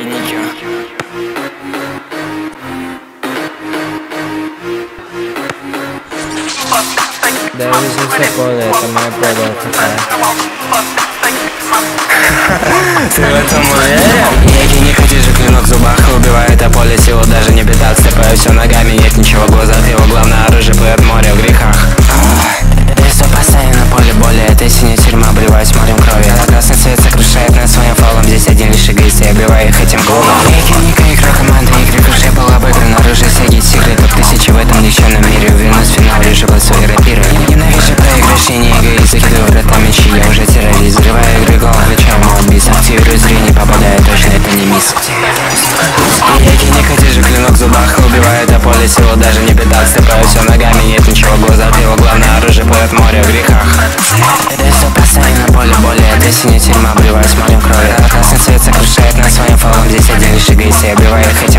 никю Да я все поле, это мое поле такая. Ты в этом уверен? Некий не хотишь же клинок в зубах Убивает а поле силу, даже не беда Степаю все ногами, нет ничего в зубах убивает а поле силу даже не беда Сыпаю все ногами, нет ничего глаза глазах Его главное оружие поет море в грехах Это все поставим на поле боли это осени тюрьма обливаюсь морем крови. Красный свет сокрушает на своем фолом Здесь один лишь эгоист и обивает хоть